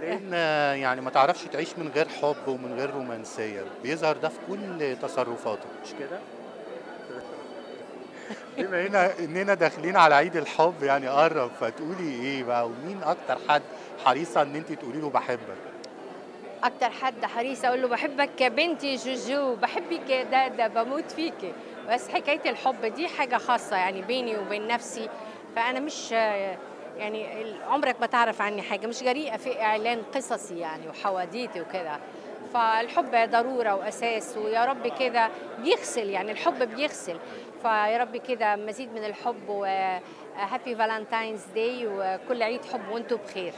لأن يعني ما تعرفش تعيش من غير حب ومن غير رومانسية. بيظهر ده في كل تصرفاتك مش كده؟ بما هنا إننا داخلين على عيد الحب يعني قرب فتقولي إيه بقى؟ ومين أكتر حد حريصة إن انت تقولي له بحبك؟ أكتر حد حريص أقول له بحبك يا بنتي جوجو بحبك يا دادا بموت فيكي بس حكاية الحب دي حاجة خاصة يعني بيني وبين نفسي. فأنا مش يعني عمرك ما تعرف عني حاجة مش جريئة في إعلان قصصي يعني وحواديتي وكده فالحب ضرورة وأساس ويا رب كده بيغسل يعني الحب بيغسل. فيا رب كده مزيد من الحب و happy Valentine's Day وكل عيد حب وأنتم بخير.